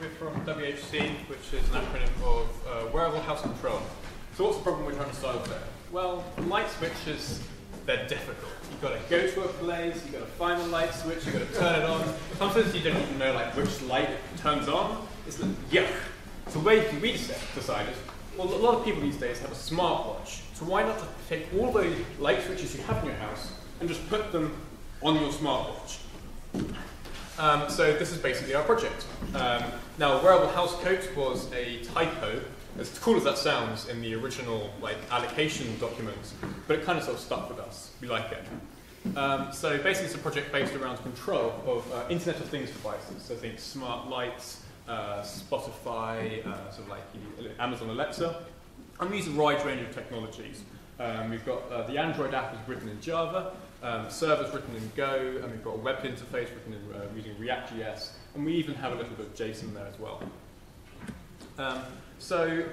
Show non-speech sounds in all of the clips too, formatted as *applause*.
We're from WHC, which is an acronym of uh, Wearable House Control. So what's the problem we're trying to solve there? Well, light switches, they're difficult. You've got to go to a place, you've got to find the light switch, you've got to turn it on. Sometimes you don't even know like which light it turns on. It's like, yuck. So the way we decided, well, a lot of people these days have a smartwatch. So why not take all the light switches you have in your house and just put them on your smartwatch? Um, so this is basically our project. Um, now, wearable house coat was a typo, as cool as that sounds in the original like allocation documents, but it kind of sort of stuck with us. We like it. Um, so basically, it's a project based around control of uh, Internet of Things devices. So think smart lights, uh, Spotify, uh, sort of like Amazon Alexa, and we use a wide range of technologies. Um, we've got uh, the Android app is written in Java, um, servers written in Go, and we've got a web interface written in, uh, using React.js, and we even have a little bit of JSON there as well. Um, so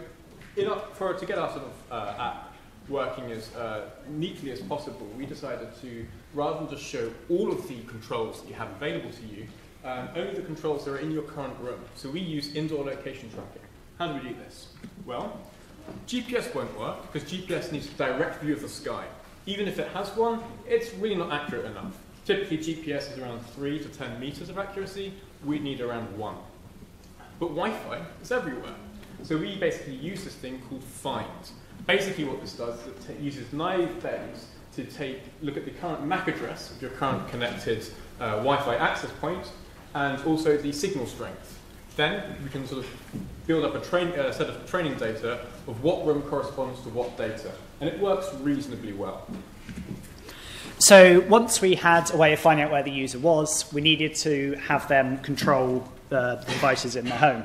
our, for to get our sort of uh, app working as uh, neatly as possible, we decided to, rather than just show all of the controls that you have available to you, um, only the controls that are in your current room. So we use indoor location tracking. How do we do this? Well, GPS won't work because GPS needs a direct view of the sky. Even if it has one, it's really not accurate enough. Typically, GPS is around 3 to 10 meters of accuracy. We need around 1. But Wi-Fi is everywhere. So we basically use this thing called Find. Basically what this does is it uses naive Bayes to take look at the current MAC address of your current connected uh, Wi-Fi access point and also the signal strength. Then we can sort of build up a train, uh, set of training data of what room corresponds to what data. And it works reasonably well. So once we had a way of finding out where the user was, we needed to have them control the devices in their home.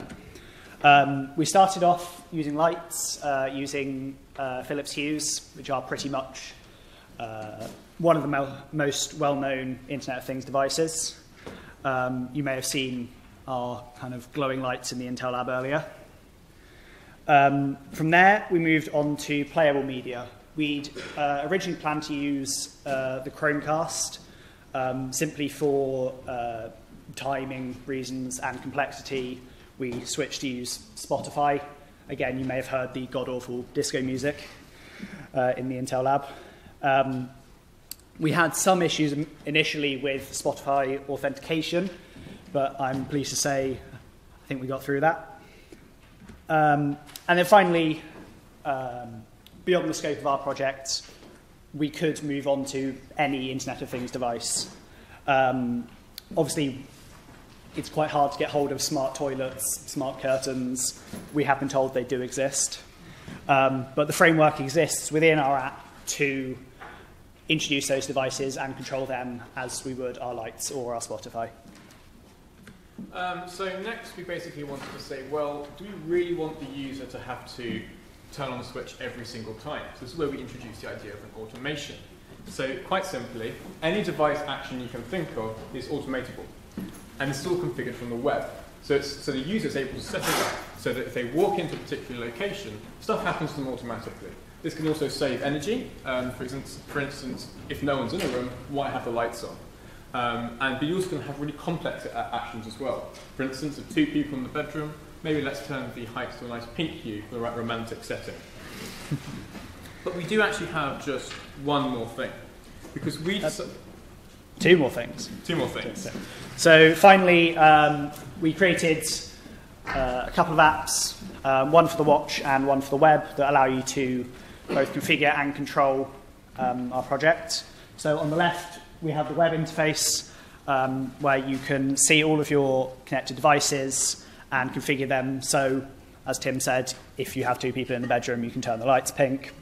Um, we started off using lights, uh, using uh, Philips Hues, which are pretty much uh, one of the mo most well-known Internet of Things devices. Um, you may have seen our kind of glowing lights in the Intel lab earlier. Um, from there, we moved on to playable media. We'd uh, originally planned to use uh, the Chromecast um, simply for uh, timing reasons and complexity. We switched to use Spotify. Again, you may have heard the god-awful disco music uh, in the Intel lab. Um, we had some issues initially with Spotify authentication, but I'm pleased to say I think we got through that. Um, and then finally, um, beyond the scope of our project, we could move on to any Internet of Things device. Um, obviously, it's quite hard to get hold of smart toilets, smart curtains. We have been told they do exist. Um, but the framework exists within our app to introduce those devices and control them as we would our lights or our Spotify. Um, so next we basically wanted to say, well, do we really want the user to have to turn on the switch every single time? So this is where we introduce the idea of an automation. So quite simply, any device action you can think of is automatable. And it's all configured from the web. So, so the user is able to set it up so that if they walk into a particular location, stuff happens to them automatically. This can also save energy. Um, for, instance, for instance, if no one's in a room, why have the lights on? Um, and but you also can have really complex actions as well. For instance, if two people in the bedroom, maybe let's turn the height to a nice pink hue for the right romantic setting. *laughs* but we do actually have just one more thing. Because we... Uh, two more things. Two more things. So finally, um, we created uh, a couple of apps, um, one for the watch and one for the web, that allow you to both configure and control um, our project. So on the left, we have the web interface um, where you can see all of your connected devices and configure them. So, as Tim said, if you have two people in the bedroom, you can turn the lights pink.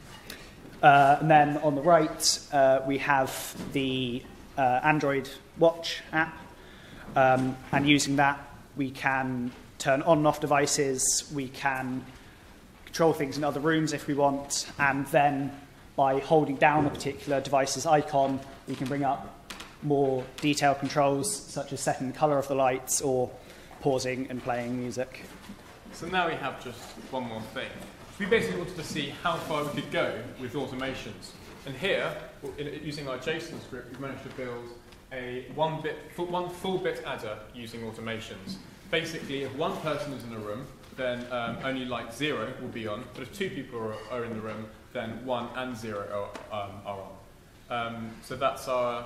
Uh, and then on the right, uh, we have the uh, Android Watch app. Um, and using that, we can turn on and off devices, we can control things in other rooms if we want, and then by holding down a particular device's icon, we can bring up more detailed controls, such as setting the color of the lights or pausing and playing music. So now we have just one more thing. We basically wanted to see how far we could go with automations. And here, using our JSON script, we've managed to build a one, bit, one full bit adder using automations. basically, if one person is in a room, then um, only light zero will be on. But if two people are, are in the room, then one and zero are, um, are on. Um, so that's our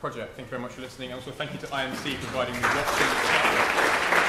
project. Thank you very much for listening. And also thank you to IMC for providing the watching.